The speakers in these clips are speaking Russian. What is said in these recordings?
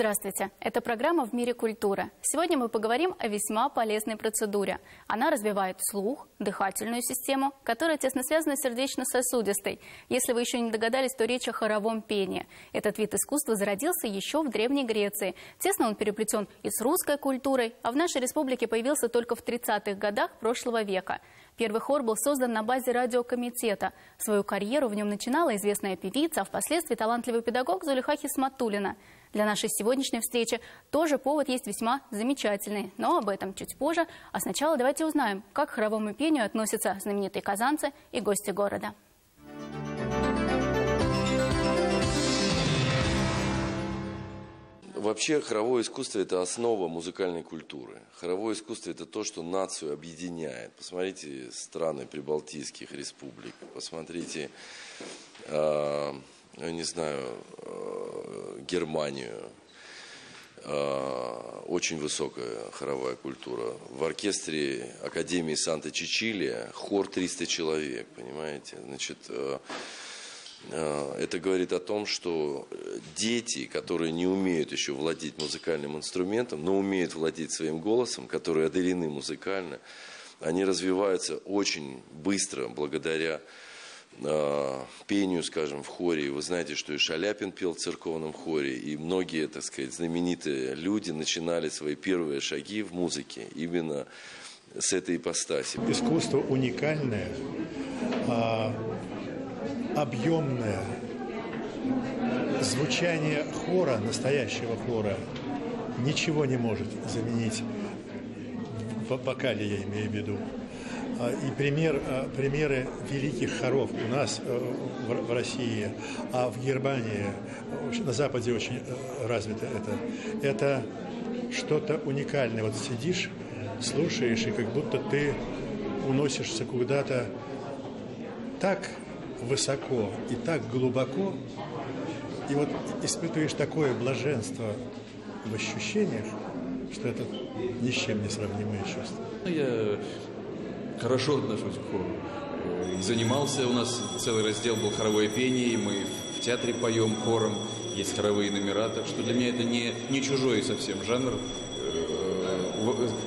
Здравствуйте! Это программа «В мире культуры». Сегодня мы поговорим о весьма полезной процедуре. Она развивает слух, дыхательную систему, которая тесно связана с сердечно-сосудистой. Если вы еще не догадались, то речь о хоровом пении. Этот вид искусства зародился еще в Древней Греции. Тесно он переплетен и с русской культурой, а в нашей республике появился только в 30-х годах прошлого века. Первый хор был создан на базе радиокомитета. Свою карьеру в нем начинала известная певица, а впоследствии талантливый педагог Зулиха Хисматулина. Для нашей сегодняшней встречи тоже повод есть весьма замечательный, но об этом чуть позже. А сначала давайте узнаем, как к хоровому пению относятся знаменитые казанцы и гости города. Вообще хоровое искусство – это основа музыкальной культуры. Хоровое искусство – это то, что нацию объединяет. Посмотрите страны прибалтийских республик, посмотрите э, не знаю, э, Германию, э, очень высокая хоровая культура. В оркестре Академии Санта-Чичилия хор 300 человек, понимаете? Значит, э, это говорит о том, что дети, которые не умеют еще владеть музыкальным инструментом, но умеют владеть своим голосом, которые одарены музыкально, они развиваются очень быстро благодаря э, пению, скажем, в хоре. Вы знаете, что и Шаляпин пел в церковном хоре, и многие, так сказать, знаменитые люди начинали свои первые шаги в музыке именно с этой ипостаси. Искусство уникальное, а, объемное. Звучание хора, настоящего хора, ничего не может заменить в вокале, я имею в виду. А, и пример, а, примеры великих хоров у нас э, в России, а в Германии, на Западе очень э, развито это. Это что-то уникальное. Вот сидишь, слушаешь, и как будто ты уносишься куда-то так высоко и так глубоко, и вот испытываешь такое блаженство в ощущениях, что это ни с чем не сравнимые чувства. Я хорошо отношусь к хору. Э, занимался, у нас целый раздел был хоровое пение, и мы в театре поем хором, есть хоровые номера, так что для меня это не, не чужой совсем жанр. Э,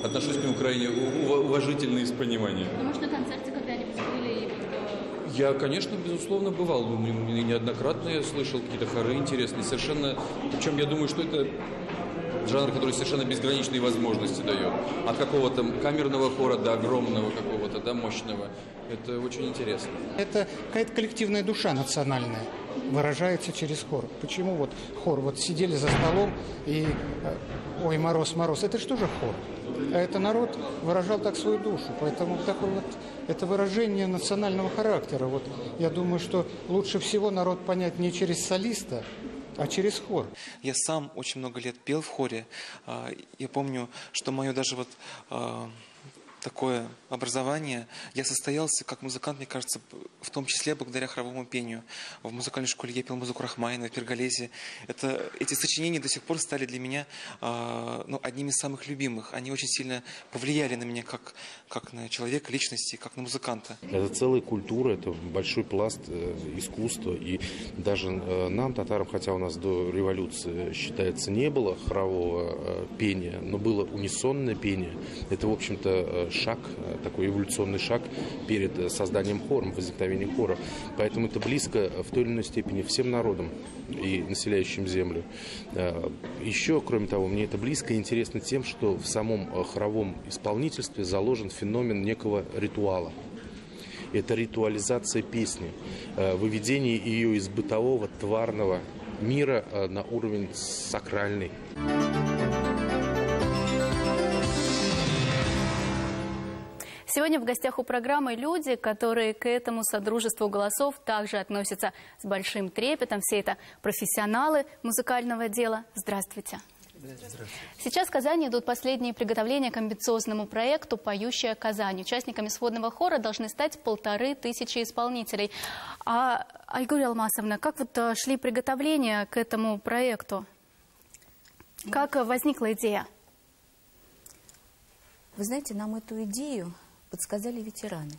отношусь к нему крайне уважительно и с пониманием. Ну, может, на концерте когда-нибудь были? Я, конечно, безусловно, бывал. Ну, неоднократно я слышал какие-то хоры интересные. Совершенно... Причем я думаю, что это жанр, который совершенно безграничные возможности дает. От какого-то камерного хора до огромного какого-то, да, мощного. Это очень интересно. Это какая-то коллективная душа национальная выражается через хор. Почему вот хор? Вот сидели за столом и э, ой, мороз, мороз. Это что же хор? А это народ выражал так свою душу. Поэтому такое вот это выражение национального характера. Вот я думаю, что лучше всего народ понять не через солиста, а через хор. Я сам очень много лет пел в хоре. А, я помню, что мое даже вот а, такое образование. Я состоялся как музыкант, мне кажется, в том числе благодаря хоровому пению. В музыкальной школе я пел музыку Рахмайна, Перголези. Это, эти сочинения до сих пор стали для меня э, ну, одними из самых любимых. Они очень сильно повлияли на меня как, как на человека, личности, как на музыканта. Это целая культура, это большой пласт э, искусства. И даже э, нам, татарам, хотя у нас до революции, считается, не было хорового э, пения, но было унисонное пение. Это, в общем-то, э, шаг, э, такой эволюционный шаг перед э, созданием хора, возникновением хора. Поэтому это близко в той или иной степени всем народам и населяющим землю. Э, Еще, кроме того, мне это близко и интересно тем, что в самом хоровом исполнительстве заложен феномен некого ритуала. Это ритуализация песни, выведение ее из бытового, тварного мира на уровень сакральный. Сегодня в гостях у программы люди, которые к этому содружеству голосов также относятся с большим трепетом. Все это профессионалы музыкального дела. Здравствуйте. Сейчас в Казани идут последние приготовления к амбициозному проекту «Поющая Казань». Участниками сводного хора должны стать полторы тысячи исполнителей. А, Айгуль Алмасовна, как вот а, шли приготовления к этому проекту? Как возникла идея? Вы знаете, нам эту идею подсказали ветераны.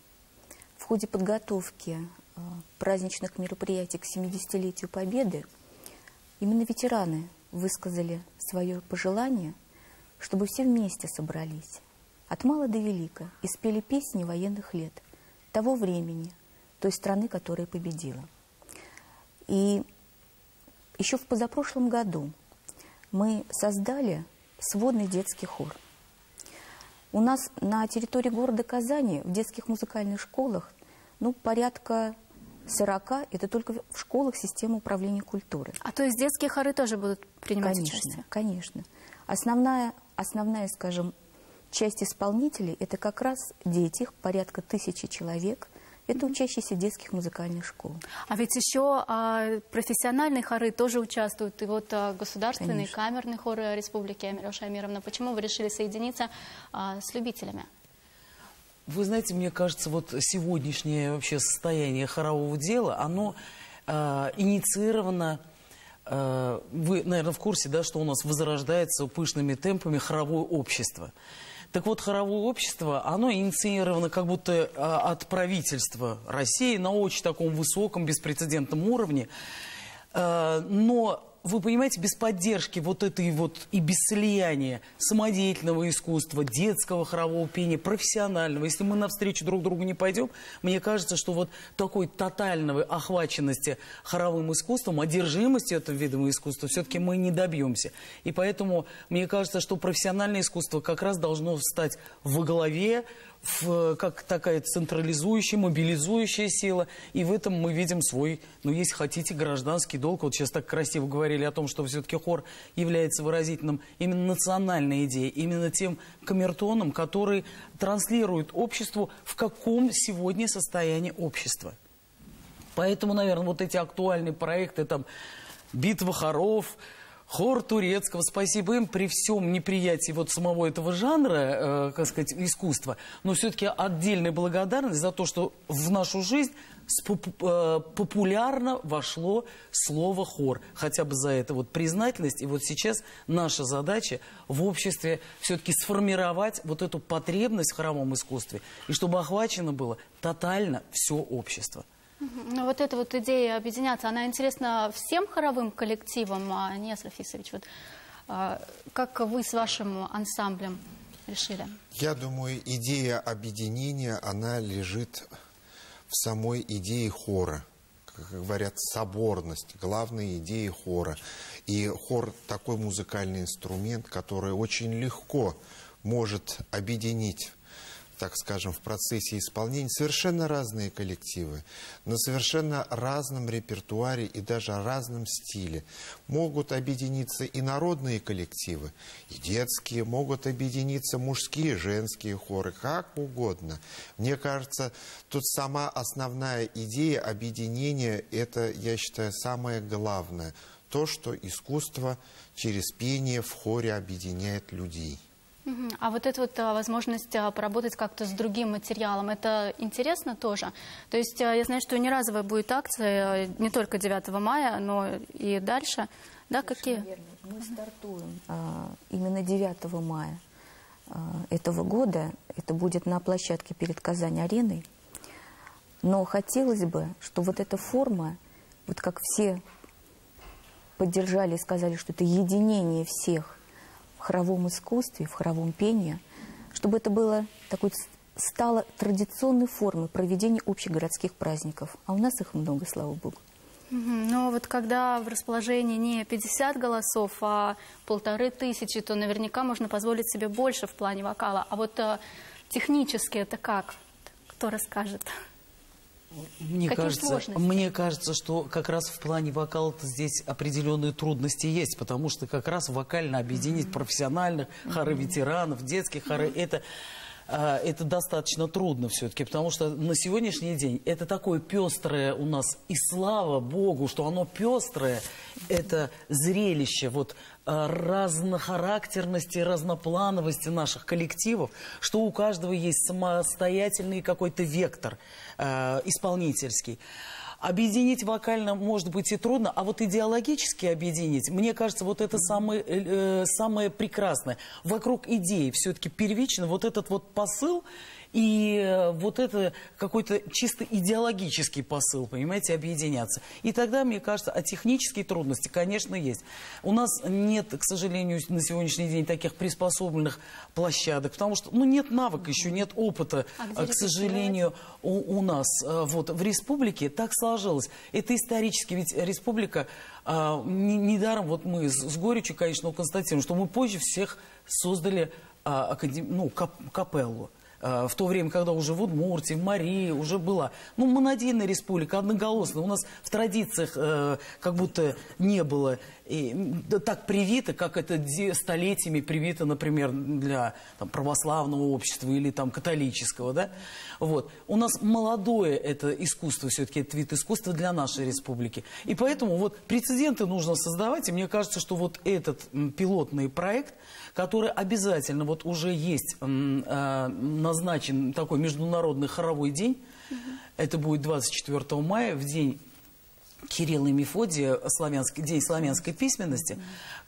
В ходе подготовки э, праздничных мероприятий к 70-летию Победы именно ветераны высказали свое пожелание, чтобы все вместе собрались, от мала до велика, и спели песни военных лет, того времени, той страны, которая победила. И еще в позапрошлом году мы создали сводный детский хор. У нас на территории города Казани в детских музыкальных школах ну, порядка 40 – это только в школах системы управления культуры. А то есть детские хоры тоже будут принимать конечно, участие? Конечно. Основная, основная, скажем, часть исполнителей – это как раз дети, порядка тысячи человек – это учащиеся детских музыкальных школ. А ведь еще а, профессиональные хоры тоже участвуют. И вот а, государственный Конечно. камерный хор Республики Амироша Амировна. Почему вы решили соединиться а, с любителями? Вы знаете, мне кажется, вот сегодняшнее вообще состояние хорового дела, оно э, инициировано, э, вы, наверное, в курсе, да, что у нас возрождается пышными темпами хоровое общество. Так вот, хоровое общество, оно инициировано как будто э, от правительства России на очень таком высоком, беспрецедентном уровне. Э, но вы понимаете, без поддержки вот этой вот и без слияния самодеятельного искусства, детского хорового пения, профессионального, если мы навстречу друг другу не пойдем, мне кажется, что вот такой тотальной охваченности хоровым искусством, одержимости этого вида искусства все-таки мы не добьемся. И поэтому мне кажется, что профессиональное искусство как раз должно стать во главе в, как такая централизующая, мобилизующая сила. И в этом мы видим свой, ну, если хотите, гражданский долг. Вот сейчас так красиво говорили о том, что все-таки хор является выразительным именно национальной идеей, именно тем камертоном, который транслирует обществу, в каком сегодня состоянии общества. Поэтому, наверное, вот эти актуальные проекты, там, «Битва хоров», Хор турецкого, спасибо им при всем неприятии вот самого этого жанра, э, как сказать, искусства, но все-таки отдельная благодарность за то, что в нашу жизнь э, популярно вошло слово хор. Хотя бы за это вот признательность. И вот сейчас наша задача в обществе все-таки сформировать вот эту потребность в хоровом искусстве. И чтобы охвачено было тотально все общество. Ну, вот эта вот идея объединяться, она интересна всем хоровым коллективам, а не Рафисович. Вот, а, как вы с вашим ансамблем решили? Я думаю, идея объединения, она лежит в самой идее хора. Как говорят, соборность, главная идея хора. И хор такой музыкальный инструмент, который очень легко может объединить так скажем, в процессе исполнения совершенно разные коллективы, на совершенно разном репертуаре и даже разном стиле. Могут объединиться и народные коллективы, и детские, могут объединиться мужские, женские хоры, как угодно. Мне кажется, тут сама основная идея объединения, это, я считаю, самое главное. То, что искусство через пение в хоре объединяет людей. А вот эта вот а, возможность а, поработать как-то с другим материалом, это интересно тоже? То есть а, я знаю, что не разовая будет акция, не только 9 мая, но и дальше. Да, какие? Верно. Мы стартуем а, именно 9 мая а, этого года. Это будет на площадке перед Казань-ареной. Но хотелось бы, чтобы вот эта форма, вот как все поддержали и сказали, что это единение всех – хоровом искусстве, в хоровом пении, чтобы это было такой стало традиционной формой проведения общегородских праздников. А у нас их много, слава богу. Но вот когда в расположении не 50 голосов, а полторы тысячи, то наверняка можно позволить себе больше в плане вокала. А вот а, технически это как? Кто расскажет? Мне Какие кажется, сложности? мне кажется, что как раз в плане вокала здесь определенные трудности есть, потому что как раз вокально объединить профессиональных, хоры ветеранов, детских хоры, это а, это достаточно трудно все-таки, потому что на сегодняшний день это такое пестрое у нас, и слава Богу, что оно пестрое, это зрелище вот а, разнохарактерности, разноплановости наших коллективов, что у каждого есть самостоятельный какой-то вектор э, исполнительский. Объединить вокально может быть и трудно, а вот идеологически объединить, мне кажется, вот это самое, э, самое прекрасное. Вокруг идеи все-таки первично вот этот вот посыл и э, вот это какой-то чисто идеологический посыл, понимаете, объединяться. И тогда, мне кажется, а технические трудности, конечно, есть. У нас нет, к сожалению, на сегодняшний день таких приспособленных площадок, потому что, ну, нет навыка еще, нет опыта, а к сожалению, у, у нас э, вот в республике так сложилось. Это исторически, ведь республика, а, недаром вот мы с, с горечью, конечно, констатируем, что мы позже всех создали а, академ... ну, кап капеллу. Э, в то время, когда уже в Удмуртии, в Марии уже была. Ну, монодельная республика, одноголосная. У нас в традициях э, как будто не было и, да, так привито, как это столетиями привито, например, для там, православного общества или там католического, да? Вот. У нас молодое это искусство, все-таки это вид искусства для нашей республики. И поэтому вот прецеденты нужно создавать, и мне кажется, что вот этот пилотный проект, который обязательно вот уже есть э, назначен такой международный хоровой день. Угу. Это будет 24 мая, в день Кирилла и Мефодия, славянский, день славянской письменности,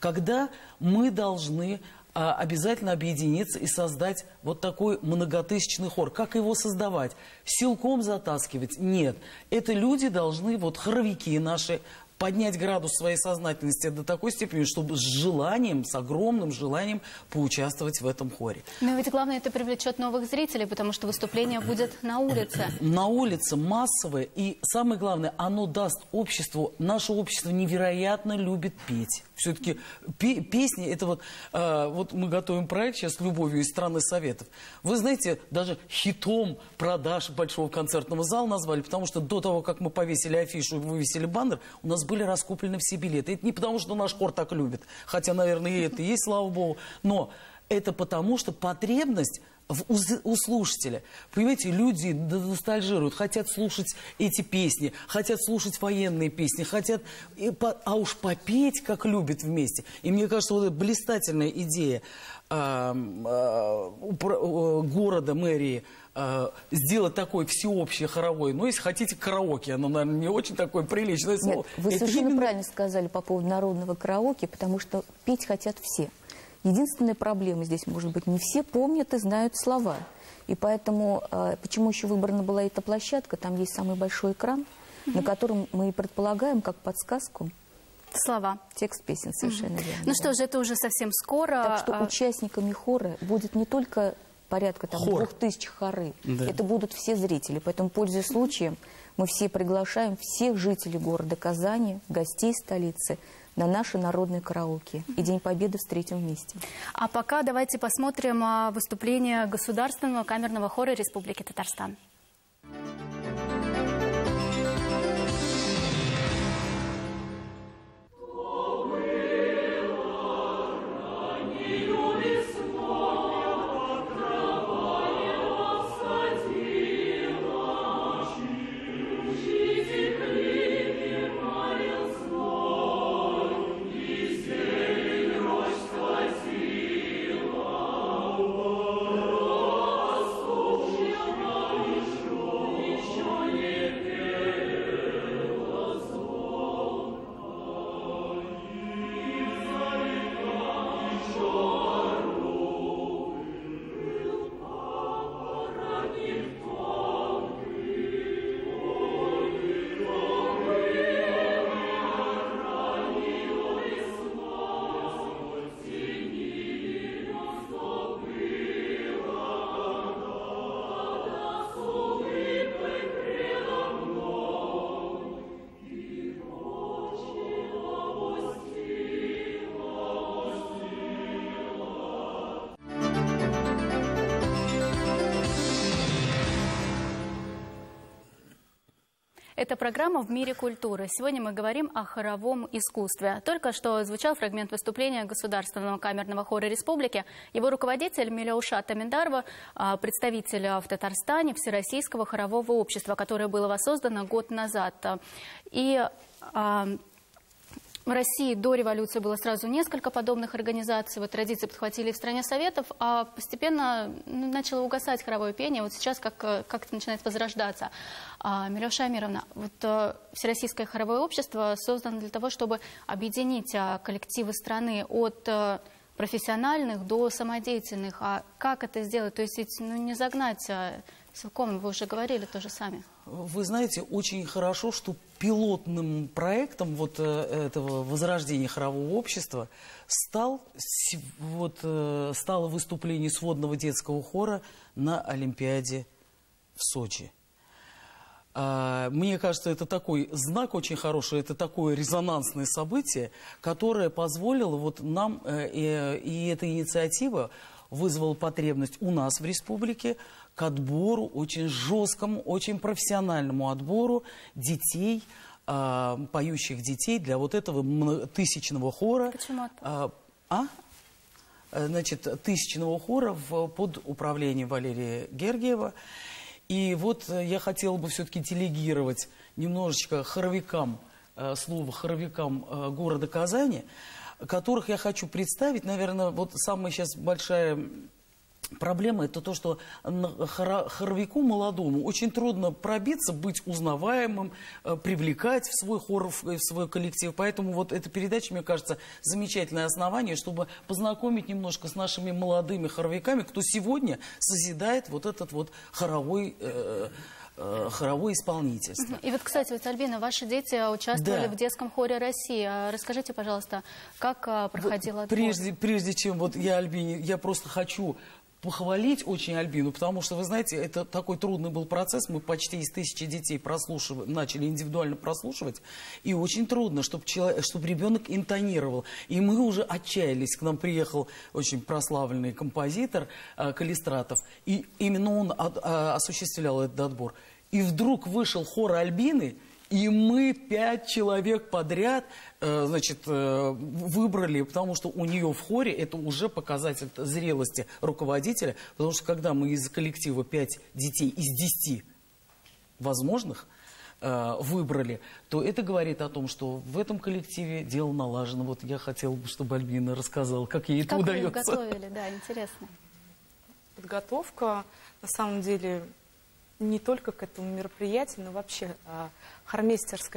когда мы должны а, обязательно объединиться и создать вот такой многотысячный хор. Как его создавать? Силком затаскивать? Нет. Это люди должны, вот хоровики наши, поднять градус своей сознательности до такой степени, чтобы с желанием, с огромным желанием поучаствовать в этом хоре. Но ведь главное, это привлечет новых зрителей, потому что выступление будет на улице. На улице массовое, и самое главное, оно даст обществу, наше общество невероятно любит петь. Все-таки песни, это вот, э, вот мы готовим проект сейчас «Любовью из страны Советов». Вы знаете, даже хитом продаж Большого концертного зала назвали, потому что до того, как мы повесили афишу и вывесили баннер, у нас были раскуплены все билеты. Это не потому, что наш хор так любит, хотя, наверное, и это есть, слава богу, но это потому, что потребность в, у, у слушателя. Понимаете, люди ностальжируют, хотят слушать эти песни, хотят слушать военные песни, хотят, и по, а уж попеть, как любят вместе. И мне кажется, вот эта блистательная идея э, э, города, мэрии, э, сделать такой всеобщий хоровой, ну, если хотите, караоке, оно, наверное, не очень такое приличное слово. Нет, вы Это совершенно именно... правильно сказали по поводу народного караоке, потому что петь хотят все. Единственная проблема здесь, может быть, не все помнят и знают слова. И поэтому, э, почему еще выбрана была эта площадка, там есть самый большой экран, mm -hmm. на котором мы предполагаем, как подсказку, Слова. Текст песен, совершенно mm -hmm. верно. Ну да. что же, это уже совсем скоро. Так что а... участниками хора будет не только порядка там Хор. двух тысяч хоры, да. это будут все зрители. Поэтому, пользуясь случаем, мы все приглашаем всех жителей города Казани, гостей столицы, на наши народные караоке. И День Победы встретим вместе. А пока давайте посмотрим а, выступление Государственного камерного хора Республики Татарстан. Это программа «В мире культуры». Сегодня мы говорим о хоровом искусстве. Только что звучал фрагмент выступления Государственного камерного хора республики. Его руководитель Миляуша Таминдарова, а, представитель в Татарстане Всероссийского хорового общества, которое было воссоздано год назад. И а, в России до революции было сразу несколько подобных организаций. Вот традиции подхватили в стране Советов, а постепенно ну, начало угасать хоровое пение. Вот сейчас как, как это начинает возрождаться. А, Милюша Амировна, вот а, Всероссийское хоровое общество создано для того, чтобы объединить а, коллективы страны от а, профессиональных до самодеятельных. А как это сделать? То есть ведь ну, не загнать а, силком, вы уже говорили тоже сами. Вы знаете, очень хорошо, что пилотным проектом вот э, этого возрождения хорового общества стал, вот, э, стало выступление сводного детского хора на Олимпиаде в Сочи. А, мне кажется, это такой знак очень хороший, это такое резонансное событие, которое позволило вот нам, э, и, и эта инициатива вызвала потребность у нас в республике к отбору, очень жесткому, очень профессиональному отбору детей, э, поющих детей для вот этого тысячного хора. Почему а, а? Значит, тысячного хора в, под управлением Валерия Гергиева. И вот я хотела бы все-таки делегировать немножечко хоровикам, э, слово хоровикам э, города Казани, которых я хочу представить. Наверное, вот самая сейчас большая Проблема это то, что хоровику молодому очень трудно пробиться, быть узнаваемым, э, привлекать в свой хор, в свой коллектив. Поэтому вот эта передача, мне кажется, замечательное основание, чтобы познакомить немножко с нашими молодыми хоровиками, кто сегодня созидает вот этот вот хоровой э, э, хоровое исполнительство. И вот, кстати, вот, Альбина, ваши дети участвовали да. в детском хоре России. А расскажите, пожалуйста, как проходила отбор? Прежде, прежде чем вот я Альбине, я просто хочу похвалить очень Альбину, потому что, вы знаете, это такой трудный был процесс. Мы почти из тысячи детей прослушивали, начали индивидуально прослушивать. И очень трудно, чтобы, человек, чтобы ребенок интонировал. И мы уже отчаялись. К нам приехал очень прославленный композитор э, Калистратов. И именно он от, а, осуществлял этот отбор. И вдруг вышел хор Альбины, и мы пять человек подряд, э, значит, э, выбрали, потому что у нее в хоре это уже показатель зрелости руководителя, потому что когда мы из коллектива пять детей из десяти возможных э, выбрали, то это говорит о том, что в этом коллективе дело налажено. Вот я хотела бы, чтобы Альбина рассказала, как ей как это удается. Как вы готовили, да, интересно. Подготовка, на самом деле, не только к этому мероприятию, но вообще а,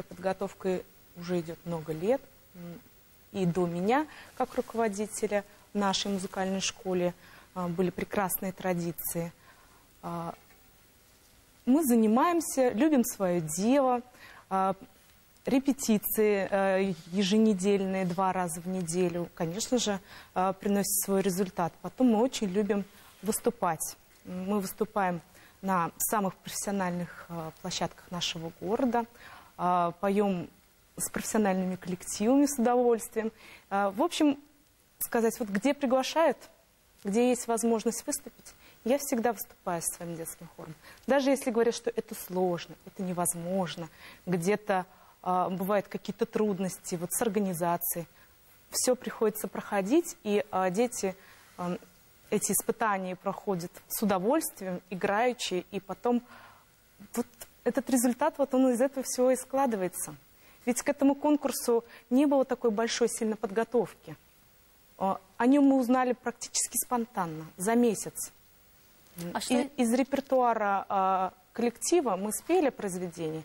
подготовкой уже идет много лет. И до меня, как руководителя в нашей музыкальной школе, а, были прекрасные традиции. А, мы занимаемся, любим свое дело, репетиции еженедельные, два раза в неделю, конечно же, приносят свой результат. Потом мы очень любим выступать. Мы выступаем на самых профессиональных э, площадках нашего города. Э, поем с профессиональными коллективами с удовольствием. Э, в общем, сказать, вот где приглашают, где есть возможность выступить, я всегда выступаю с своим детским хором. Даже если говорят, что это сложно, это невозможно, где-то э, бывают какие-то трудности вот с организацией, все приходится проходить, и дети эти испытания проходят с удовольствием, играючи, и потом вот этот результат, вот он из этого всего и складывается. Ведь к этому конкурсу не было такой большой сильной подготовки. О нем мы узнали практически спонтанно, за месяц. А что... и, из репертуара э, коллектива мы спели произведение,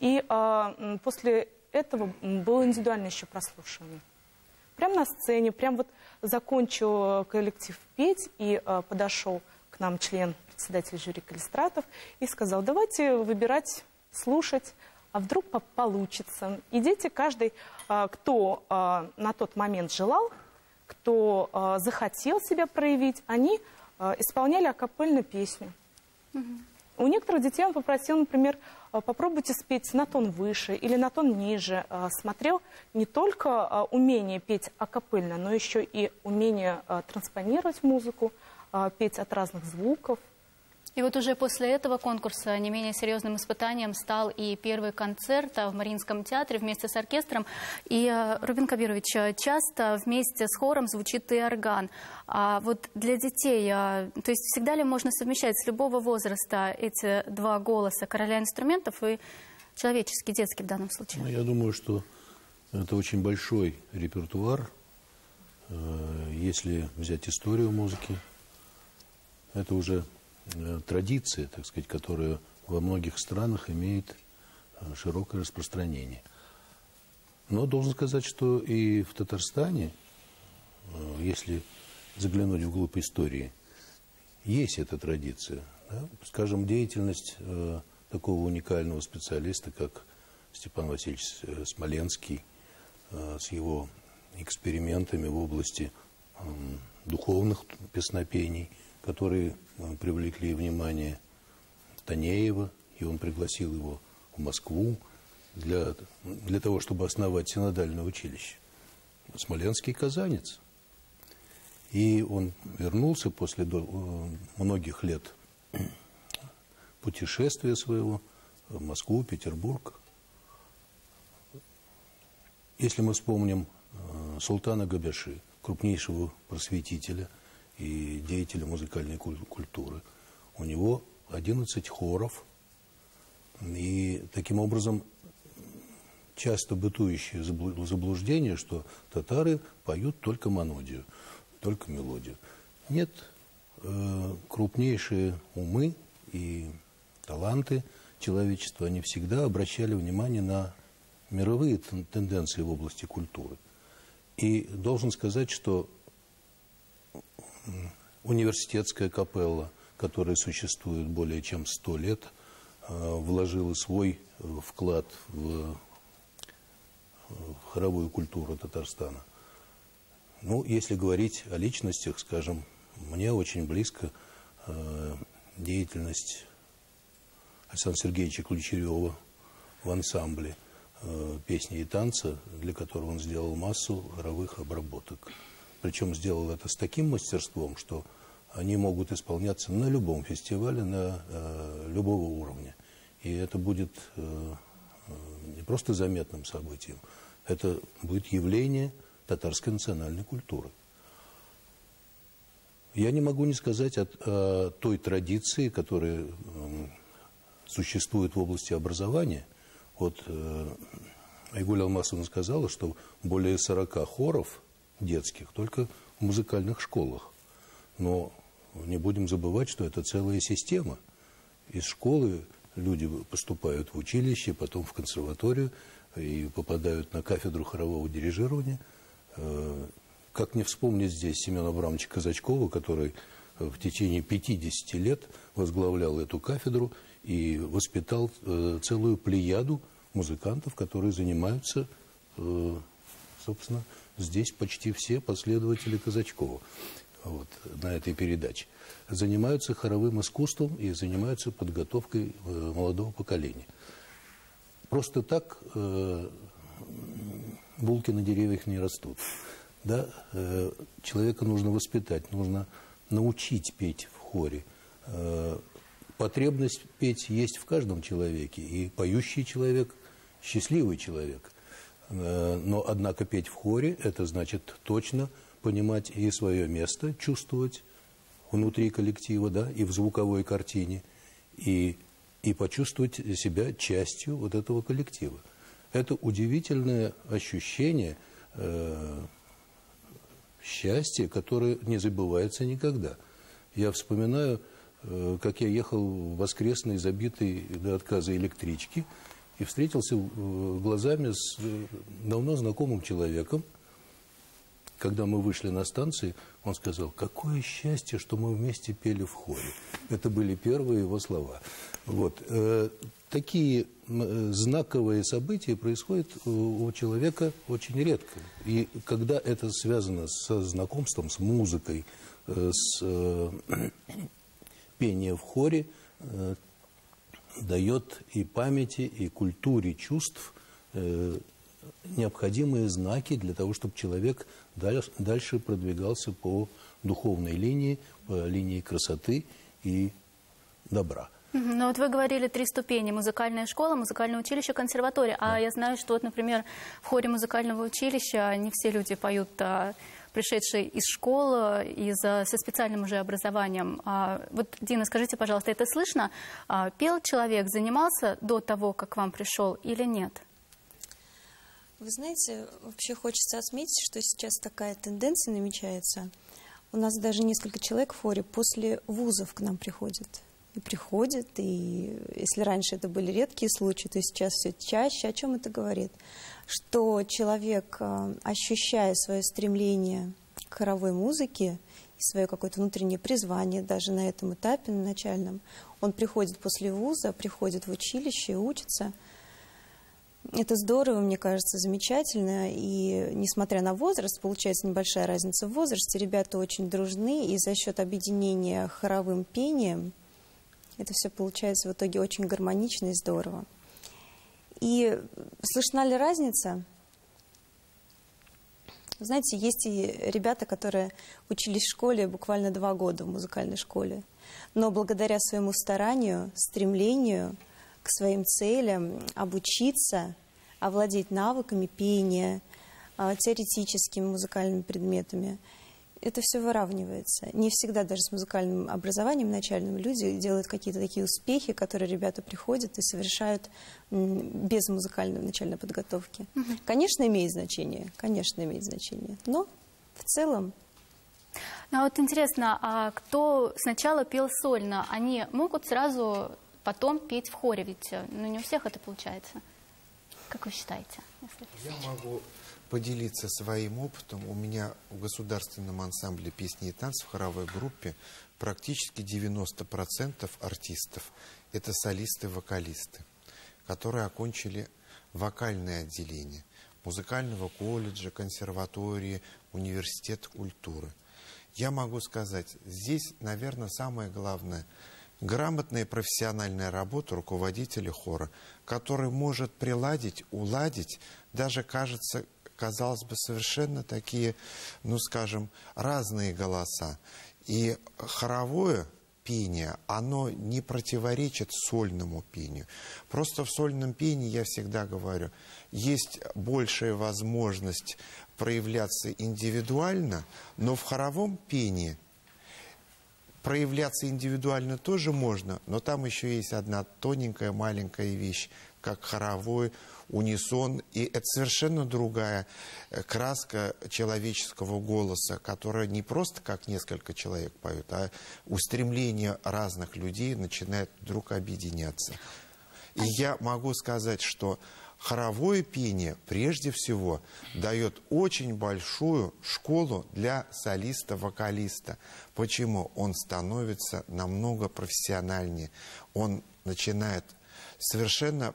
и э, после этого было индивидуальное еще прослушивание. Прямо на сцене, прям вот закончил коллектив петь, и э, подошел к нам член, председатель жюри Калистратов, и сказал, давайте выбирать, слушать, а вдруг получится. И дети, каждый, э, кто э, на тот момент желал, кто э, захотел себя проявить, они э, исполняли акапельную песню. Угу. У некоторых детей он попросил, например, «А, попробуйте спеть на тон выше или на тон ниже. А, смотрел не только а, умение петь акапельно, но еще и умение транспонировать музыку, петь от разных звуков. И вот уже после этого конкурса не менее серьезным испытанием стал и первый концерт в Мариинском театре вместе с оркестром. И, э, Рубин Кабирович, э, часто вместе с хором звучит и орган. А вот для детей, э, то есть всегда ли можно совмещать с любого возраста эти два голоса, короля инструментов и человеческий, детский в данном случае? Ну, я думаю, что это очень большой репертуар. Если взять историю музыки, это уже Э, традиция, так сказать, которая во многих странах имеет э, широкое распространение. Но должен сказать, что и в Татарстане, э, если заглянуть вглубь истории, есть эта традиция. Да? Скажем, деятельность такого уникального специалиста, как Степан Васильевич Смоленский, с его экспериментами в области духовных песнопений, которые привлекли внимание Танеева, и он пригласил его в Москву для, для того, чтобы основать синодальное училище. Смоленский казанец. И он вернулся после э, многих лет путешествия своего в Москву, Петербург. Если мы вспомним э, султана Габяши, крупнейшего просветителя – и деятеля музыкальной культуры. У него 11 хоров, и таким образом часто бытующее заблуждение, что татары поют только монодию, только мелодию. Нет, э, крупнейшие умы и таланты человечества, они всегда обращали внимание на мировые тенденции в области культуры. И должен сказать, что университетская капелла, которая существует более чем сто лет, э, вложила свой э, вклад в хоровую культуру Татарстана. Ну, если говорить о личностях, скажем, мне очень близко э, деятельность Александра Сергеевича Ключерева в ансамбле э, песни и танца, для которого он сделал массу хоровых обработок. Причем сделал это с таким мастерством, что они могут исполняться на любом фестивале, на э, любого уровня. И это будет э, э, не просто заметным событием, это будет явление татарской национальной культуры. Я не могу не сказать о, о той традиции, которая э, существует в области образования. Вот э, Айгуль Алмасовна сказала, что более 40 хоров – детских, только в музыкальных школах. Но не будем забывать, что это целая система. Из школы люди поступают в училище, потом в консерваторию и попадают на кафедру хорового дирижирования. Э, как не вспомнить здесь Семена Абрамовича Казачкова, который в течение 50 лет возглавлял эту кафедру и воспитал э, целую плеяду музыкантов, которые занимаются, э, собственно, здесь почти все последователи Казачкова вот, на этой передаче. Занимаются хоровым искусством и занимаются подготовкой э, молодого поколения. Просто так э, булки на деревьях не растут. Да? Э, человека нужно воспитать, нужно научить петь в хоре. Э, потребность петь есть в каждом человеке, и поющий человек – счастливый человек – но, однако, петь в хоре – это значит точно понимать и свое место, чувствовать внутри коллектива, да, и в звуковой картине, и, и почувствовать себя частью вот этого коллектива. Это удивительное ощущение э, счастья, которое не забывается никогда. Я вспоминаю, э, как я ехал в воскресной, забитой до отказа электрички – и встретился э, глазами с э, давно знакомым человеком. Когда мы вышли на станции, он сказал, какое счастье, что мы вместе пели в хоре. Это были первые его слова. Вот. Э, такие знаковые события происходят у человека очень редко. И когда это связано со знакомством, с музыкой, с пением в хоре, дает и памяти, и культуре чувств э, необходимые знаки для того, чтобы человек дальше, продвигался по духовной линии, по линии красоты и добра. Ну вот вы говорили три ступени. Музыкальная школа, музыкальное училище, консерватория. А я знаю, что вот, например, в хоре музыкального училища не все люди поют, а, пришедшие из школы, а, со специальным уже образованием. А, вот, Дина, скажите, пожалуйста, это слышно? А, пел человек, занимался до того, как к вам пришел или нет? Вы знаете, вообще хочется отметить, что сейчас такая тенденция намечается. У нас даже несколько человек в хоре после вузов к нам приходят и приходит, и если раньше это были редкие случаи, то сейчас все чаще. О чем это говорит? Что человек, э, ощущая свое стремление к хоровой музыке свое какое-то внутреннее призвание даже на этом этапе, на начальном, он приходит после вуза, приходит в училище учится. Это здорово, мне кажется, замечательно. И несмотря на возраст, получается небольшая разница в возрасте, ребята очень дружны, и за счет объединения хоровым пением – это все получается в итоге очень гармонично и здорово. И слышна ли разница? Знаете, есть и ребята, которые учились в школе буквально два года в музыкальной школе, но благодаря своему старанию, стремлению к своим целям, обучиться, овладеть навыками пения, а, теоретическими музыкальными предметами – это все выравнивается. Не всегда даже с музыкальным образованием начальным люди делают какие-то такие успехи, которые ребята приходят и совершают без музыкальной начальной подготовки. Угу. Конечно, имеет значение, конечно, имеет значение, но в целом ну, а вот интересно, а кто сначала пел сольно, они могут сразу потом петь в хоре? Ведь э, ну, не у всех это получается. Как вы считаете? Если... Я могу поделиться своим опытом. У меня в государственном ансамбле песни и танцев в хоровой группе практически 90% артистов – это солисты-вокалисты, которые окончили вокальное отделение музыкального колледжа, консерватории, университета культуры. Я могу сказать, здесь, наверное, самое главное – грамотная профессиональная работа руководителя хора, который может приладить, уладить, даже, кажется, казалось бы, совершенно такие, ну, скажем, разные голоса. И хоровое пение, оно не противоречит сольному пению. Просто в сольном пении, я всегда говорю, есть большая возможность проявляться индивидуально, но в хоровом пении проявляться индивидуально тоже можно, но там еще есть одна тоненькая маленькая вещь, как хоровой унисон, и это совершенно другая э, краска человеческого голоса, которая не просто как несколько человек поют, а устремление разных людей начинает вдруг объединяться. И я могу сказать, что хоровое пение прежде всего дает очень большую школу для солиста-вокалиста. Почему? Он становится намного профессиональнее. Он начинает совершенно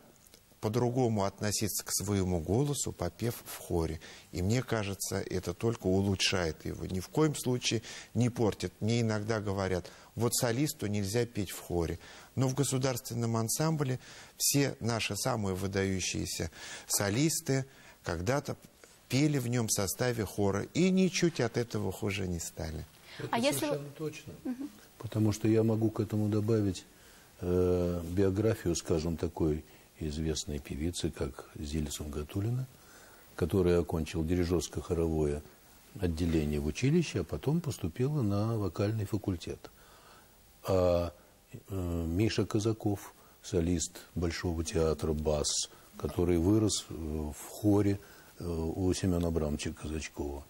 по-другому относиться к своему голосу, попев в хоре. И мне кажется, это только улучшает его. Ни в коем случае не портит. Мне иногда говорят, вот солисту нельзя петь в хоре. Но в государственном ансамбле все наши самые выдающиеся солисты когда-то пели в нем в составе хора и ничуть от этого хуже не стали. Это а совершенно если... точно. Угу. Потому что я могу к этому добавить э, биографию, скажем, такой известной певицы, как Зиля Сунгатулина, которая окончила дирижерско-хоровое отделение в училище, а потом поступила на вокальный факультет. А э, Миша Казаков, солист Большого театра «Бас», который вырос э, в хоре э, у Семена Абрамовича Казачкова.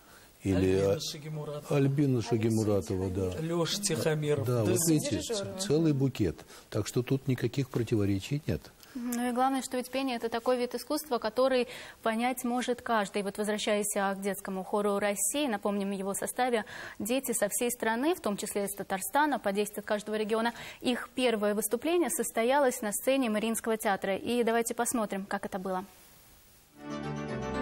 Или Альбина Шагимуратова. Альбина Шагимуратова, да. Леша Тихомиров. Да, да вот видите, целый букет. Так что тут никаких противоречий нет. Ну и главное, что ведь пение – это такой вид искусства, который понять может каждый. Вот возвращаясь к детскому хору России, напомним его составе, дети со всей страны, в том числе из Татарстана, по 10 от каждого региона, их первое выступление состоялось на сцене Мариинского театра. И давайте посмотрим, как это было. Это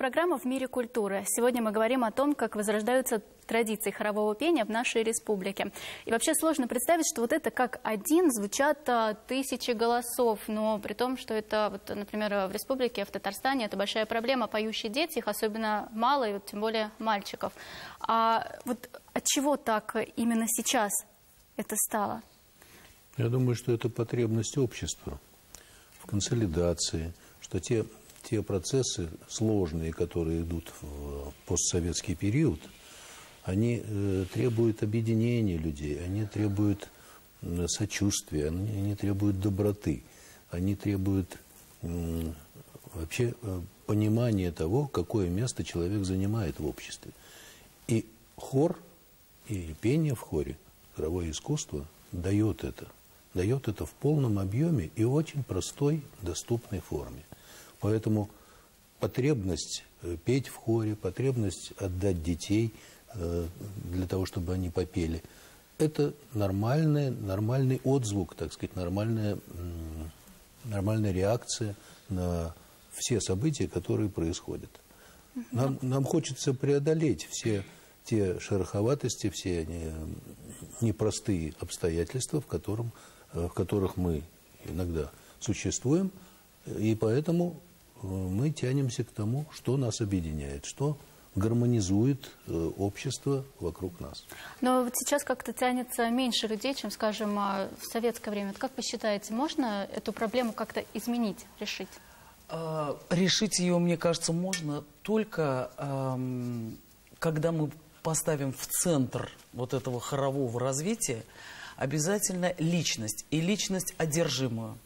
программа «В мире культуры». Сегодня мы говорим о том, как возрождаются традиции хорового пения в нашей республике. И вообще сложно представить, что вот это как один звучат а, тысячи голосов, но при том, что это, вот, например, в республике, в Татарстане, это большая проблема, поющие дети, их особенно мало, и вот тем более мальчиков. А вот от чего так именно сейчас это стало? Я думаю, что это потребность общества в консолидации, что те те процессы сложные, которые идут в постсоветский период, они э, требуют объединения людей, они требуют э, сочувствия, они, требуют доброты, они требуют вообще э, понимания того, какое место человек занимает в обществе. И хор, и пение в хоре, хоровое искусство дает это. Дает это в полном объеме и очень простой, доступной форме. Поэтому потребность э, петь в хоре, потребность отдать детей э, для того, чтобы они попели, это нормальный, нормальный отзвук, так сказать, нормальная, нормальная реакция на все события, которые происходят. Нам, нам хочется преодолеть все те шероховатости, все непростые обстоятельства, в, котором, э, в которых мы иногда существуем, и поэтому мы тянемся к тому, что нас объединяет, что гармонизует э, общество вокруг нас. Но вот сейчас как-то тянется меньше людей, чем, скажем, а, в советское время. как вы считаете, можно эту проблему как-то изменить, решить? А, решить ее, мне кажется, можно только, когда мы поставим в центр вот этого хорового развития обязательно личность, и личность одержимую.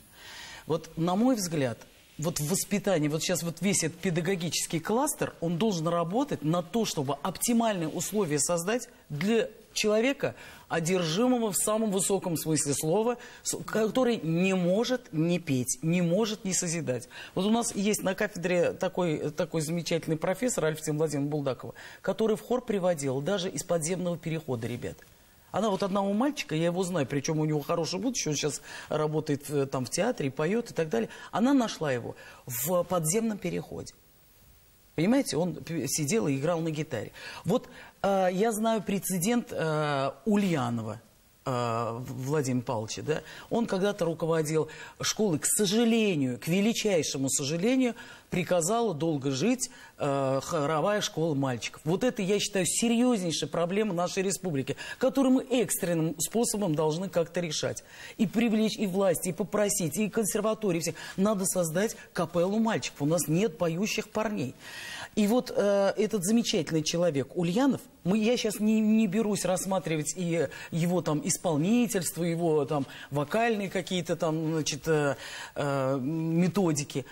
Вот, на мой взгляд, вот в воспитании, вот сейчас вот весь этот педагогический кластер, он должен работать на то, чтобы оптимальные условия создать для человека, одержимого в самом высоком смысле слова, который не может не петь, не может не созидать. Вот у нас есть на кафедре такой, такой замечательный профессор Альфтин Владимир Булдакова, который в хор приводил даже из подземного перехода ребят. Она вот одного мальчика, я его знаю, причем у него хорошее будущее, он сейчас работает э, там в театре, поет и так далее. Она нашла его в подземном переходе. Понимаете, он сидел и играл на гитаре. Вот э, я знаю прецедент э, Ульянова. Э, Владимира Павловича, да, он когда-то руководил школой, к сожалению, к величайшему сожалению, приказала долго жить э, хоровая школа мальчиков. Вот это, я считаю, серьезнейшая проблема нашей республики, которую мы экстренным способом должны как-то решать. И привлечь и власти, и попросить, и консерватории всех. Надо создать капеллу мальчиков. У нас нет поющих парней. И вот э, этот замечательный человек Ульянов, мы, я сейчас не, не берусь рассматривать и его там исполнительство, его там вокальные какие-то там, значит, э, э, методики.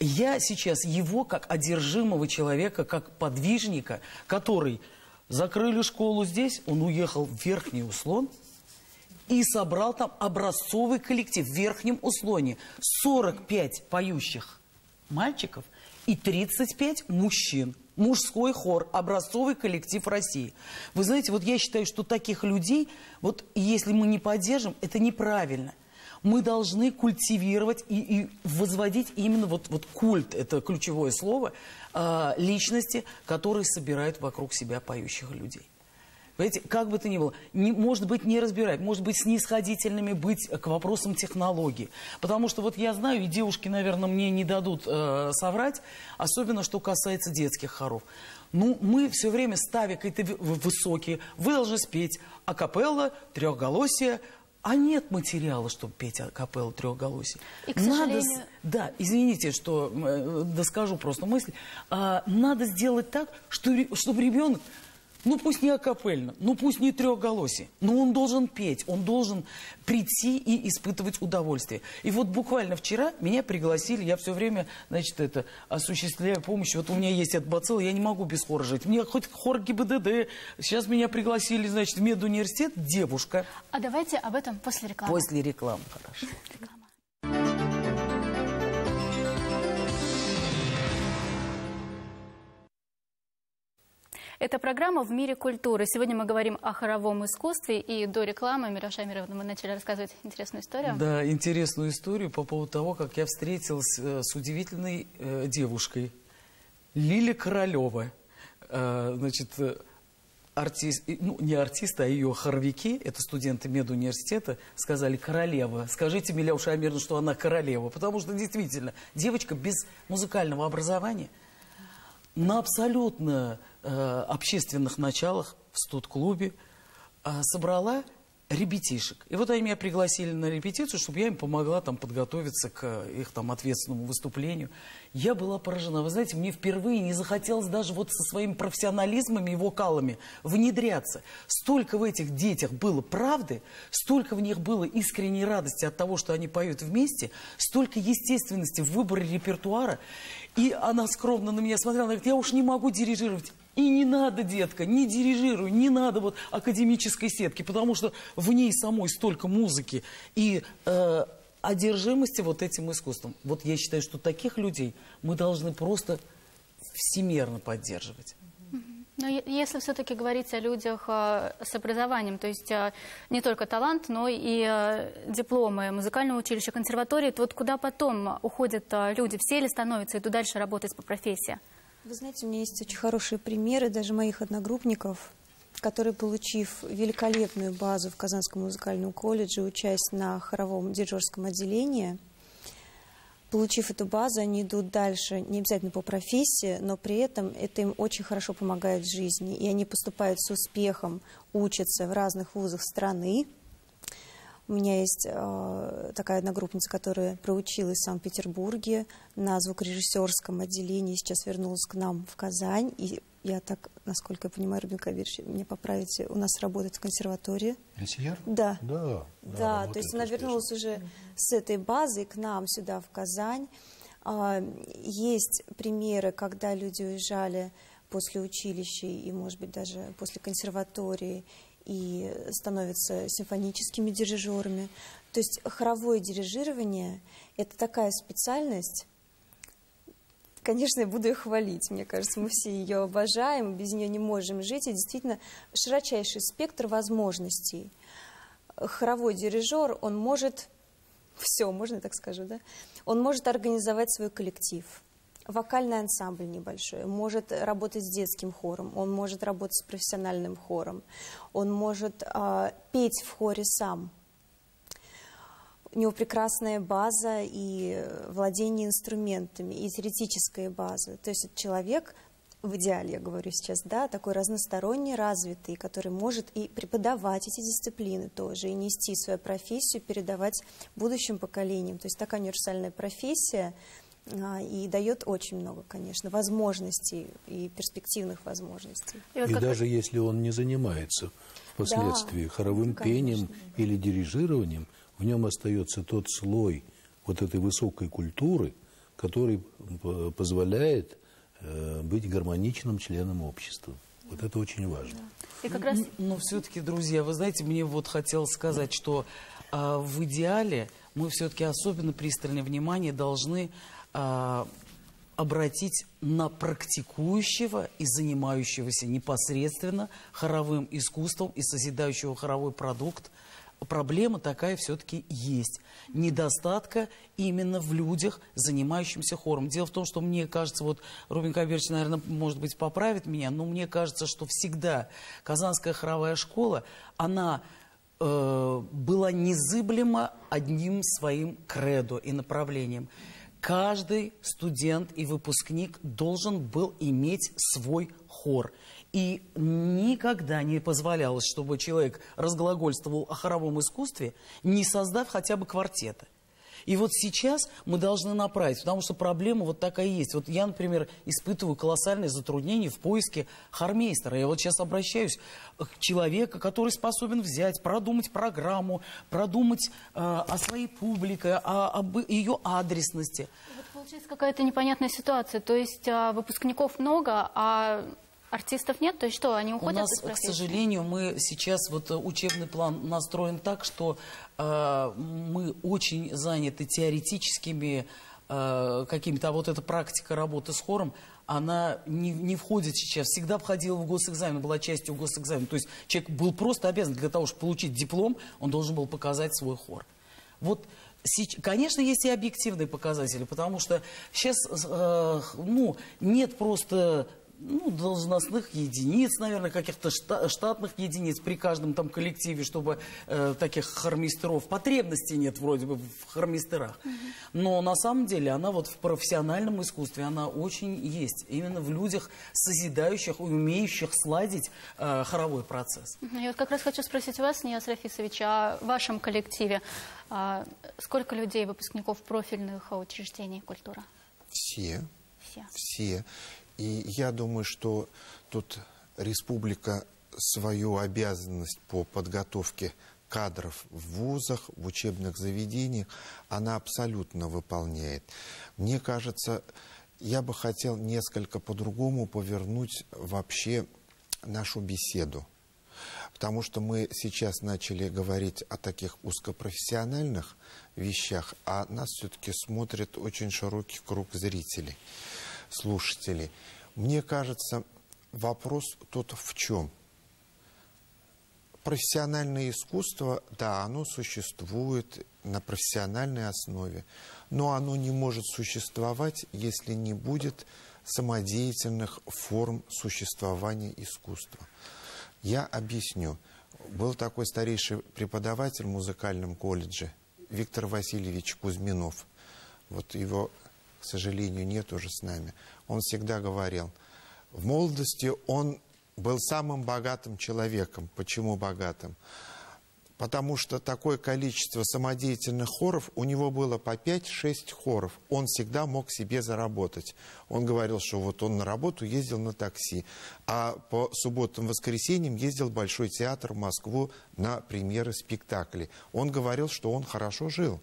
Я сейчас его как одержимого человека, как подвижника, который закрыли школу здесь, он уехал в Верхний Услон и собрал там образцовый коллектив в Верхнем Услоне. 45 поющих мальчиков и 35 мужчин. Мужской хор, образцовый коллектив России. Вы знаете, вот я считаю, что таких людей, вот если мы не поддержим, это неправильно. Мы должны культивировать и, и возводить именно вот, вот культ, это ключевое слово, э, личности, которые собирают вокруг себя поющих людей. Понимаете, как бы то ни было, не, может быть, не разбирать, может быть, снисходительными быть к вопросам технологии. Потому что вот я знаю, и девушки, наверное, мне не дадут э, соврать, особенно что касается детских хоров. Ну, мы все время ставя какие-то высокие, вы должны спеть акапелла, трехголосие, а нет материала, чтобы петь акапеллу трехголосие. И, к сожалению... Надо, да, извините, что э, доскажу просто мысль. А, надо сделать так, что, чтобы ребенок ну пусть не акапельно, ну пусть не трехголосие, но он должен петь, он должен прийти и испытывать удовольствие. И вот буквально вчера меня пригласили, я все время, значит, это, осуществляю помощь. Вот у меня есть этот бацилл, я не могу без хора жить. Мне хоть хор ГИБДД, сейчас меня пригласили, значит, в медуниверситет, девушка. А давайте об этом после рекламы. После рекламы, хорошо. Реклама. Это программа «В мире культуры». Сегодня мы говорим о хоровом искусстве. И до рекламы, Мироша Мировна, мы начали рассказывать интересную историю. Да, интересную историю по поводу того, как я встретилась э, с удивительной э, девушкой. Лиля Королева, э, значит, артист, ну, не артисты, а ее хоровики, это студенты медуниверситета, сказали «королева». Скажите Миляуше Амирну, что она королева, потому что действительно девочка без музыкального образования на абсолютно общественных началах в студ-клубе э, собрала ребятишек. И вот они меня пригласили на репетицию, чтобы я им помогла там подготовиться к их там ответственному выступлению. Я была поражена. Вы знаете, мне впервые не захотелось даже вот со своими профессионализмами и вокалами внедряться. Столько в этих детях было правды, столько в них было искренней радости от того, что они поют вместе, столько естественности в выборе репертуара. И она скромно на меня смотрела, она говорит, я уж не могу дирижировать. И не надо, детка, не дирижируй, не надо вот академической сетки, потому что в ней самой столько музыки и э, одержимости вот этим искусством. Вот я считаю, что таких людей мы должны просто всемерно поддерживать. Но если все-таки говорить о людях э, с образованием, то есть э, не только талант, но и э, дипломы музыкального училища, консерватории, то вот куда потом уходят люди? Все ли становятся, идут дальше работать по профессии? Вы знаете, у меня есть очень хорошие примеры даже моих одногруппников, которые, получив великолепную базу в Казанском музыкальном колледже, учась на хоровом дирижерском отделении, получив эту базу, они идут дальше, не обязательно по профессии, но при этом это им очень хорошо помогает в жизни. И они поступают с успехом, учатся в разных вузах страны, у меня есть э, такая одногруппница, которая проучилась в Санкт-Петербурге на звукорежиссерском отделении, сейчас вернулась к нам в Казань. И я так, насколько я понимаю, Рубин Кабирович, мне поправите, у нас работает в консерватории. ЛСР? Да. Да. Да, то есть она успешно. вернулась уже с этой базы к нам сюда, в Казань. А, есть примеры, когда люди уезжали после училища и, может быть, даже после консерватории, и становятся симфоническими дирижерами. То есть хоровое дирижирование – это такая специальность, конечно, я буду ее хвалить. Мне кажется, мы все ее обожаем, без нее не можем жить. И действительно, широчайший спектр возможностей. Хоровой дирижер, он может, все, можно так скажу, да? Он может организовать свой коллектив – вокальный ансамбль небольшой, может работать с детским хором, он может работать с профессиональным хором, он может э, петь в хоре сам. У него прекрасная база и владение инструментами, и теоретическая база. То есть это человек, в идеале, я говорю сейчас, да, такой разносторонне развитый, который может и преподавать эти дисциплины тоже, и нести свою профессию, передавать будущим поколениям. То есть такая универсальная профессия, и дает очень много, конечно, возможностей и перспективных возможностей. И, вот и даже если он не занимается впоследствии да, хоровым конечно. пением или дирижированием, в нем остается тот слой вот этой высокой культуры, который позволяет э, быть гармоничным членом общества. Вот это очень важно. И как раз... Но все-таки, друзья, вы знаете, мне вот хотелось сказать, что э, в идеале мы все-таки особенно пристальное внимание должны а, обратить на практикующего и занимающегося непосредственно хоровым искусством и созидающего хоровой продукт. Проблема такая все-таки есть. Недостатка именно в людях, занимающихся хором. Дело в том, что мне кажется, вот Рубин Кабирович, наверное, может быть, поправит меня, но мне кажется, что всегда Казанская хоровая школа, она э, была незыблема одним своим кредо и направлением – каждый студент и выпускник должен был иметь свой хор. И никогда не позволялось, чтобы человек разглагольствовал о хоровом искусстве, не создав хотя бы квартета. И вот сейчас мы должны направить, потому что проблема вот такая есть. Вот я, например, испытываю колоссальные затруднения в поиске хармейстера. Я вот сейчас обращаюсь к человеку, который способен взять, продумать программу, продумать э, о своей публике, о, об ее адресности. Вот получается какая-то непонятная ситуация. То есть э, выпускников много, а Артистов нет? То есть что, они уходят У нас, к сожалению, мы сейчас, вот э, учебный план настроен так, что э, мы очень заняты теоретическими э, какими-то, а вот эта практика работы с хором, она не, не входит сейчас, всегда входила в госэкзамен, была частью госэкзамена. То есть человек был просто обязан для того, чтобы получить диплом, он должен был показать свой хор. Вот Конечно, есть и объективные показатели, потому что сейчас э, ну, нет просто ну, должностных единиц, наверное, каких-то штатных единиц при каждом там коллективе, чтобы э, таких хормистеров, потребностей нет вроде бы в хормистерах. Но на самом деле она вот в профессиональном искусстве, она очень есть. Именно в людях, созидающих и умеющих сладить э, хоровой процесс. Я вот как раз хочу спросить вас, Нияс Рафисович, о вашем коллективе. А сколько людей, выпускников профильных учреждений культуры? Все. Все. Все. И я думаю, что тут республика свою обязанность по подготовке кадров в вузах, в учебных заведениях, она абсолютно выполняет. Мне кажется, я бы хотел несколько по-другому повернуть вообще нашу беседу. Потому что мы сейчас начали говорить о таких узкопрофессиональных вещах, а нас все-таки смотрит очень широкий круг зрителей слушателей. Мне кажется, вопрос тут в чем? Профессиональное искусство, да, оно существует на профессиональной основе, но оно не может существовать, если не будет самодеятельных форм существования искусства. Я объясню. Был такой старейший преподаватель в музыкальном колледже Виктор Васильевич Кузьминов. Вот его к сожалению, нет уже с нами. Он всегда говорил, в молодости он был самым богатым человеком. Почему богатым? Потому что такое количество самодеятельных хоров, у него было по 5-6 хоров. Он всегда мог себе заработать. Он говорил, что вот он на работу ездил на такси, а по субботам, воскресеньям ездил в Большой театр в Москву на премьеры спектаклей. Он говорил, что он хорошо жил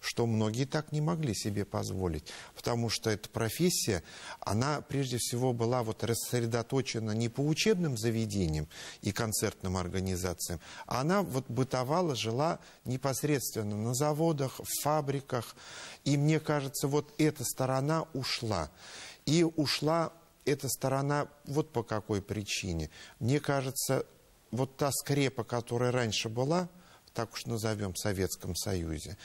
что многие так не могли себе позволить, потому что эта профессия, она прежде всего была вот рассредоточена не по учебным заведениям и концертным организациям, а она вот бытовала, жила непосредственно на заводах, в фабриках, и мне кажется, вот эта сторона ушла. И ушла эта сторона вот по какой причине. Мне кажется, вот та скрепа, которая раньше была, так уж назовем, в Советском Союзе,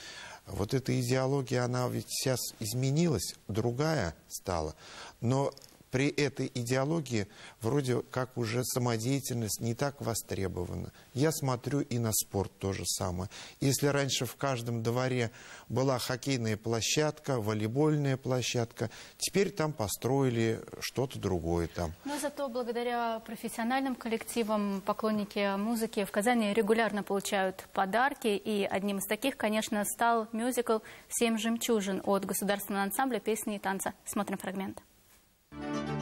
вот эта идеология, она ведь сейчас изменилась, другая стала. Но при этой идеологии вроде как уже самодеятельность не так востребована. Я смотрю и на спорт то же самое. Если раньше в каждом дворе была хоккейная площадка, волейбольная площадка, теперь там построили что-то другое там. Но зато благодаря профессиональным коллективам поклонники музыки в Казани регулярно получают подарки. И одним из таких, конечно, стал мюзикл «Семь жемчужин» от государственного ансамбля песни и танца. Смотрим фрагмент. Thank you.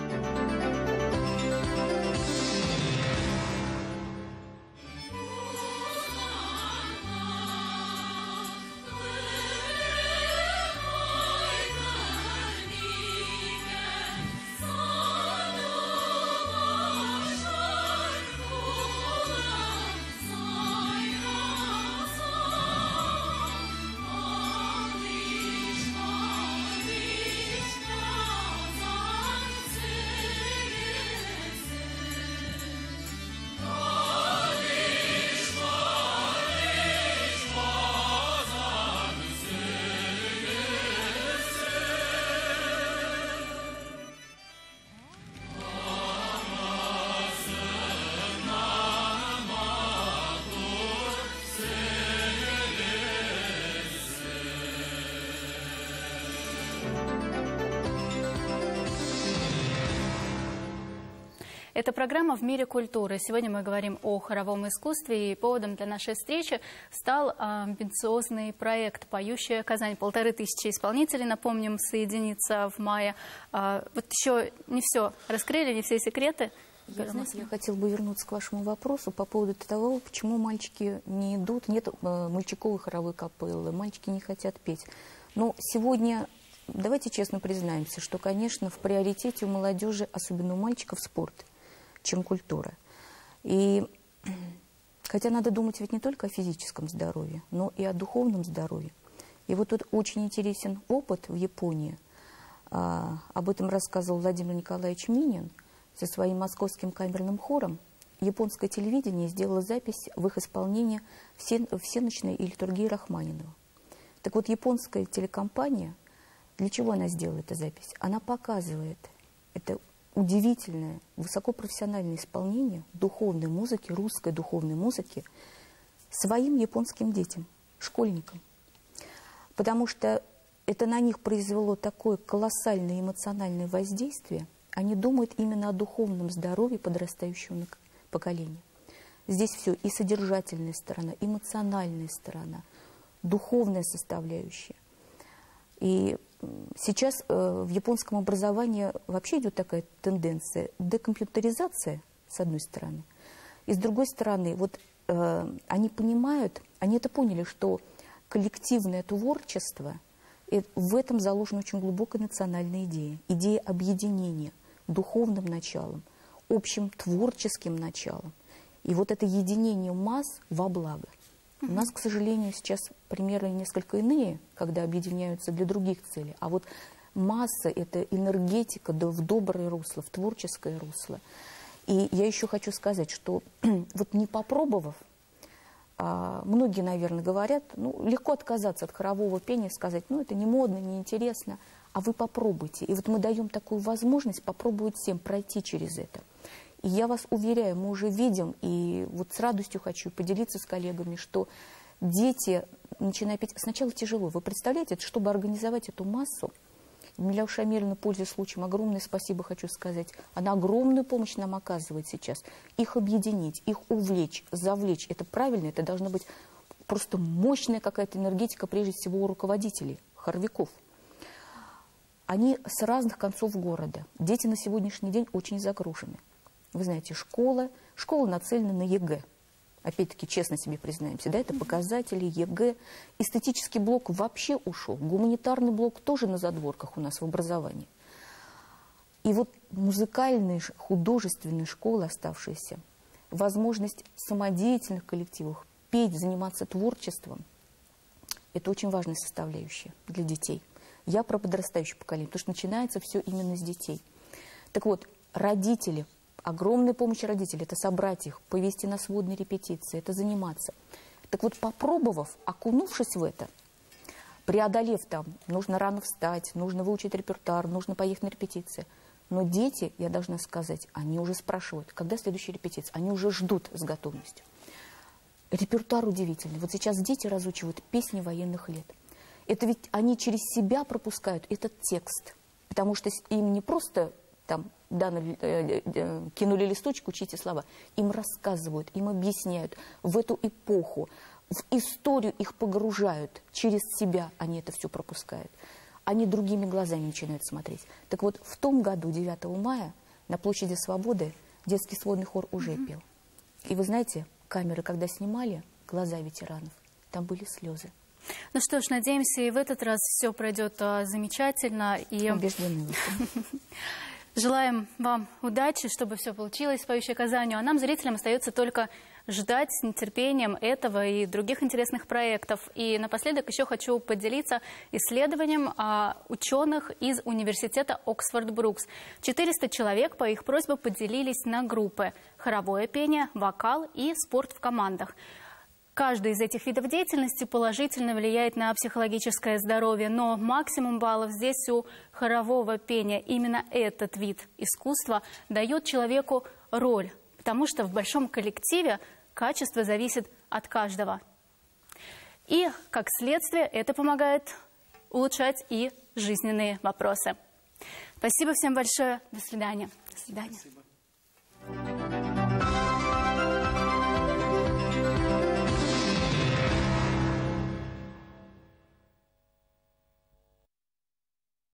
Это программа «В мире культуры». Сегодня мы говорим о хоровом искусстве, и поводом для нашей встречи стал амбициозный проект «Поющая Казань». Полторы тысячи исполнителей, напомним, соединится в мае. А, вот еще не все раскрыли, не все секреты. Я, знаете, я хотела бы вернуться к вашему вопросу по поводу того, почему мальчики не идут, нет э, мальчиковой хоровой капеллы, мальчики не хотят петь. Но сегодня давайте честно признаемся, что, конечно, в приоритете у молодежи, особенно у мальчиков, спорт – чем культура. И хотя надо думать ведь не только о физическом здоровье, но и о духовном здоровье. И вот тут очень интересен опыт в Японии. А, об этом рассказывал Владимир Николаевич Минин со своим московским камерным хором. Японское телевидение сделало запись в их исполнении все, всеночной и литургии Рахманинова. Так вот, японская телекомпания, для чего она сделала эту запись? Она показывает это удивительное, высокопрофессиональное исполнение духовной музыки, русской духовной музыки своим японским детям, школьникам. Потому что это на них произвело такое колоссальное эмоциональное воздействие. Они думают именно о духовном здоровье подрастающего поколения. Здесь все и содержательная сторона, эмоциональная сторона, духовная составляющая. И сейчас э, в японском образовании вообще идет такая тенденция декомпьютеризация, с одной стороны, и с другой стороны, вот э, они понимают, они это поняли, что коллективное творчество, и в этом заложена очень глубокая национальная идея, идея объединения духовным началом, общим творческим началом. И вот это единение масс во благо. У нас, к сожалению, сейчас примеры несколько иные, когда объединяются для других целей. А вот масса – это энергетика в доброе русло, в творческое русло. И я еще хочу сказать, что вот не попробовав, а, многие, наверное, говорят, ну, легко отказаться от хорового пения, сказать, ну, это не модно, не интересно, а вы попробуйте. И вот мы даем такую возможность попробовать всем пройти через это. И я вас уверяю, мы уже видим, и вот с радостью хочу поделиться с коллегами, что дети, начиная петь, сначала тяжело. Вы представляете, чтобы организовать эту массу, Миля Шамиловна, пользуясь случаем, огромное спасибо хочу сказать. Она огромную помощь нам оказывает сейчас. Их объединить, их увлечь, завлечь. Это правильно, это должна быть просто мощная какая-то энергетика, прежде всего, у руководителей, хоровиков. Они с разных концов города. Дети на сегодняшний день очень загружены. Вы знаете, школа, школа нацелена на ЕГЭ. Опять-таки, честно себе признаемся, да, это показатели ЕГЭ. Эстетический блок вообще ушел. Гуманитарный блок тоже на задворках у нас в образовании. И вот музыкальные, художественные школы оставшиеся, возможность самодеятельных коллективов петь, заниматься творчеством, это очень важная составляющая для детей. Я про подрастающее поколение, потому что начинается все именно с детей. Так вот, родители Огромная помощь родителей – это собрать их, повести на сводные репетиции, это заниматься. Так вот, попробовав, окунувшись в это, преодолев там, нужно рано встать, нужно выучить репертуар, нужно поехать на репетиции. Но дети, я должна сказать, они уже спрашивают, когда следующая репетиция, они уже ждут с готовностью. Репертуар удивительный. Вот сейчас дети разучивают песни военных лет. Это ведь они через себя пропускают этот текст, потому что им не просто там дали, э, э, кинули листочек, учите слова. Им рассказывают, им объясняют в эту эпоху, в историю их погружают, через себя они это все пропускают. Они другими глазами начинают смотреть. Так вот, в том году, 9 мая, на площади Свободы детский сводный хор уже mm-hmm. пел. И вы знаете, камеры, когда снимали, глаза ветеранов, там были слезы. Ну что ж, надеемся, и в этот раз все пройдет а, замечательно. И... Убеждены. Желаем вам удачи, чтобы все получилось с «Поющей Казанью». А нам, зрителям, остается только ждать с нетерпением этого и других интересных проектов. И напоследок еще хочу поделиться исследованием а, ученых из университета Оксфорд-Брукс. 400 человек по их просьбе поделились на группы – хоровое пение, вокал и спорт в командах. Каждый из этих видов деятельности положительно влияет на психологическое здоровье, но максимум баллов здесь у хорового пения. Именно этот вид искусства дает человеку роль, потому что в большом коллективе качество зависит от каждого. И, как следствие, это помогает улучшать и жизненные вопросы. Спасибо всем большое. До свидания. До свидания.